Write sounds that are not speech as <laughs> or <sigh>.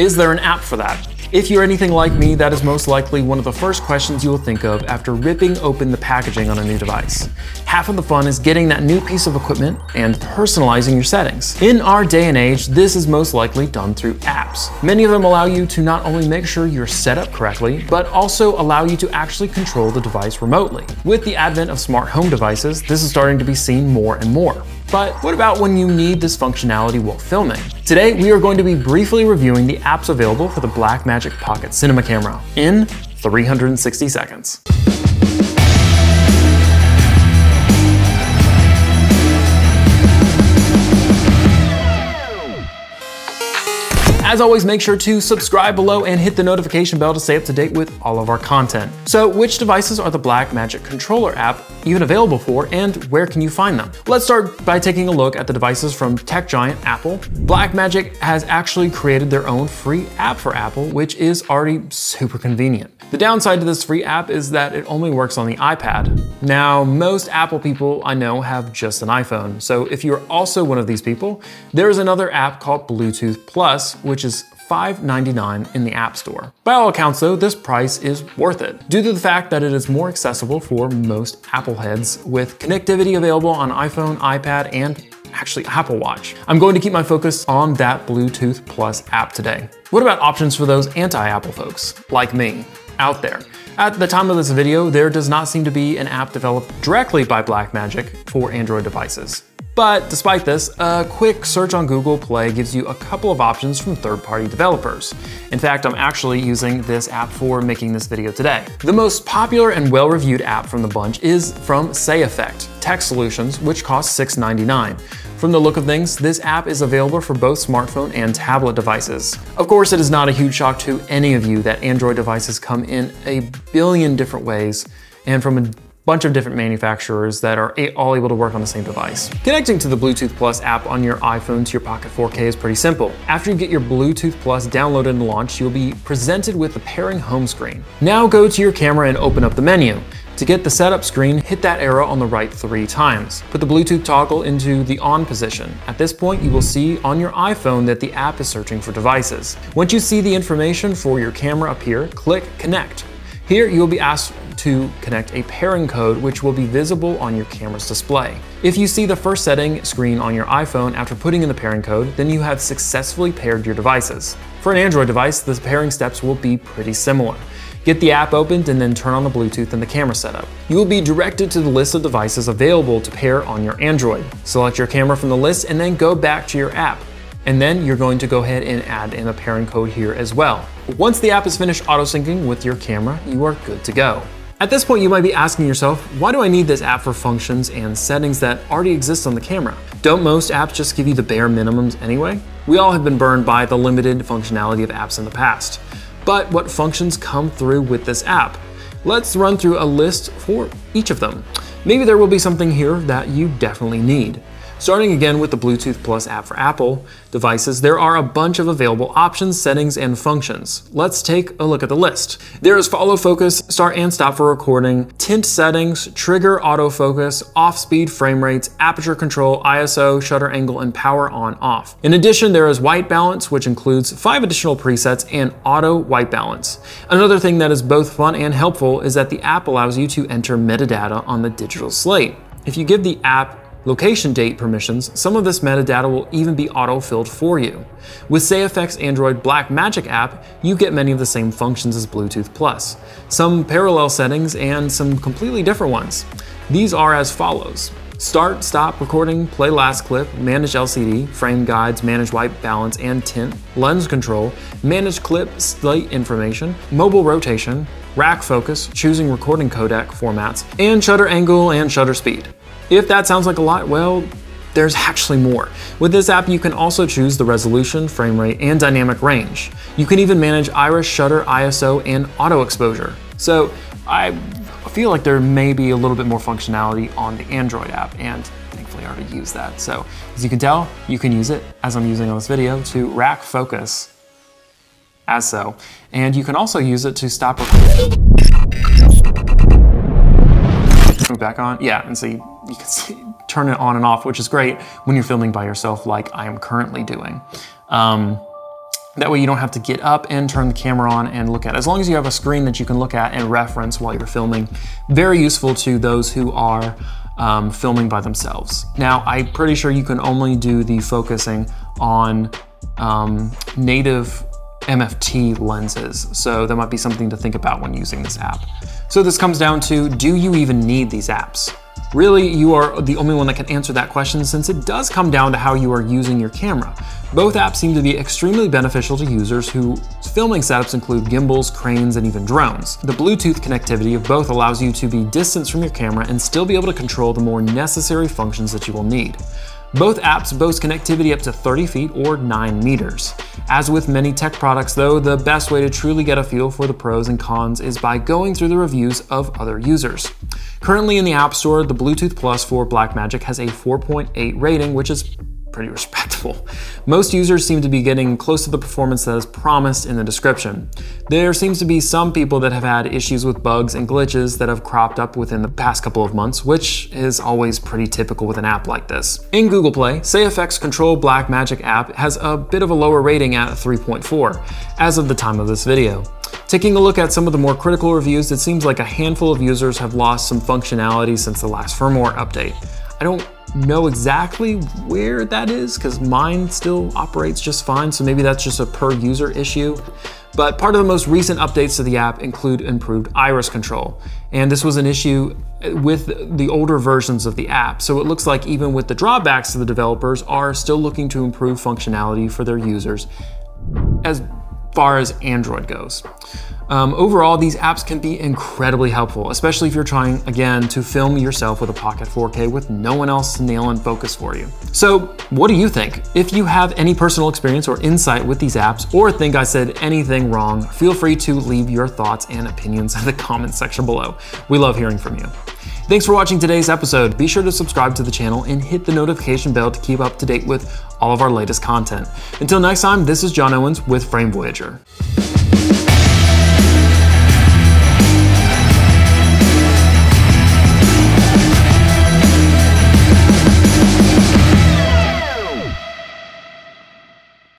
Is there an app for that? If you're anything like me, that is most likely one of the first questions you will think of after ripping open the packaging on a new device. Half of the fun is getting that new piece of equipment and personalizing your settings. In our day and age, this is most likely done through apps. Many of them allow you to not only make sure you're set up correctly, but also allow you to actually control the device remotely. With the advent of smart home devices, this is starting to be seen more and more. But what about when you need this functionality while filming? Today, we are going to be briefly reviewing the apps available for the Blackmagic Pocket Cinema camera in 360 seconds. As always, make sure to subscribe below and hit the notification bell to stay up to date with all of our content. So which devices are the Blackmagic controller app even available for and where can you find them? Let's start by taking a look at the devices from tech giant Apple. Blackmagic has actually created their own free app for Apple, which is already super convenient. The downside to this free app is that it only works on the iPad. Now, most Apple people I know have just an iPhone, so if you're also one of these people, there's another app called Bluetooth Plus, which which is $5.99 in the App Store. By all accounts though, this price is worth it, due to the fact that it is more accessible for most Apple heads, with connectivity available on iPhone, iPad, and actually Apple Watch. I'm going to keep my focus on that Bluetooth Plus app today. What about options for those anti-Apple folks, like me, out there? At the time of this video, there does not seem to be an app developed directly by Blackmagic for Android devices. But despite this, a quick search on Google Play gives you a couple of options from third-party developers. In fact, I'm actually using this app for making this video today. The most popular and well-reviewed app from the bunch is from SayEffect Tech Solutions, which costs $6.99. From the look of things, this app is available for both smartphone and tablet devices. Of course, it is not a huge shock to any of you that Android devices come in a billion different ways and from a bunch of different manufacturers that are all able to work on the same device. Connecting to the Bluetooth Plus app on your iPhone to your Pocket 4K is pretty simple. After you get your Bluetooth Plus downloaded and launched, you'll be presented with the pairing home screen. Now go to your camera and open up the menu. To get the setup screen, hit that arrow on the right three times. Put the Bluetooth toggle into the on position. At this point, you will see on your iPhone that the app is searching for devices. Once you see the information for your camera appear, click connect. Here you will be asked to connect a pairing code which will be visible on your camera's display. If you see the first setting screen on your iPhone after putting in the pairing code, then you have successfully paired your devices. For an Android device, the pairing steps will be pretty similar. Get the app opened and then turn on the Bluetooth and the camera setup. You will be directed to the list of devices available to pair on your Android. Select your camera from the list and then go back to your app. And then you're going to go ahead and add in a pairing code here as well. Once the app is finished auto-syncing with your camera, you are good to go. At this point, you might be asking yourself, why do I need this app for functions and settings that already exist on the camera? Don't most apps just give you the bare minimums anyway? We all have been burned by the limited functionality of apps in the past. But what functions come through with this app? Let's run through a list for each of them. Maybe there will be something here that you definitely need. Starting again with the Bluetooth Plus app for Apple devices, there are a bunch of available options, settings, and functions. Let's take a look at the list. There is follow focus, start and stop for recording, tint settings, trigger autofocus, off-speed frame rates, aperture control, ISO, shutter angle, and power on off. In addition, there is white balance, which includes five additional presets and auto white balance. Another thing that is both fun and helpful is that the app allows you to enter metadata on the digital slate. If you give the app location date permissions, some of this metadata will even be auto-filled for you. With SayEffect's Android Blackmagic app, you get many of the same functions as Bluetooth Plus, some parallel settings and some completely different ones. These are as follows. Start, stop recording, play last clip, manage LCD, frame guides, manage white balance and tint, lens control, manage clip slate information, mobile rotation, rack focus, choosing recording codec formats, and shutter angle and shutter speed. If that sounds like a lot, well, there's actually more. With this app, you can also choose the resolution, frame rate, and dynamic range. You can even manage iris, shutter, ISO, and auto exposure. So I feel like there may be a little bit more functionality on the Android app, and thankfully I already use that. So as you can tell, you can use it, as I'm using on this video, to rack focus as so. And you can also use it to stop recording. Move back on, yeah, and so you can see, turn it on and off, which is great when you're filming by yourself like I am currently doing. Um, That way you don't have to get up and turn the camera on and look at. it. As long as you have a screen that you can look at and reference while you're filming, very useful to those who are um, filming by themselves. Now, I'm pretty sure you can only do the focusing on um, native MFT lenses. So that might be something to think about when using this app. So this comes down to, do you even need these apps? Really, you are the only one that can answer that question since it does come down to how you are using your camera. Both apps seem to be extremely beneficial to users whose filming setups include gimbals, cranes, and even drones. The Bluetooth connectivity of both allows you to be distanced from your camera and still be able to control the more necessary functions that you will need. Both apps boast connectivity up to 30 feet or 9 meters. As with many tech products though, the best way to truly get a feel for the pros and cons is by going through the reviews of other users. Currently in the App Store, the Bluetooth Plus for Blackmagic has a 4.8 rating, which is pretty respectable. Most users seem to be getting close to the performance that is promised in the description. There seems to be some people that have had issues with bugs and glitches that have cropped up within the past couple of months, which is always pretty typical with an app like this. In Google Play, SayFX Control Blackmagic app has a bit of a lower rating at 3.4 as of the time of this video. Taking a look at some of the more critical reviews, it seems like a handful of users have lost some functionality since the last firmware update. I don't know exactly where that is because mine still operates just fine. So maybe that's just a per user issue. But part of the most recent updates to the app include improved iris control. And this was an issue uh, with the older versions of the app. So it looks like even with the drawbacks, the developers are still looking to improve functionality for their users as far as Android goes. Um, overall, these apps can be incredibly helpful, especially if you're trying, again, to film yourself with a Pocket 4K with no one else to nail and focus for you. So what do you think? If you have any personal experience or insight with these apps, or think I said anything wrong, feel free to leave your thoughts and opinions in the <laughs> comment section below. We love hearing from you. Thanks for watching today's episode. Be sure to subscribe to the channel and hit the notification bell to keep up to date with all of our latest content. Until next time, this is John Owens with Frame Voyager.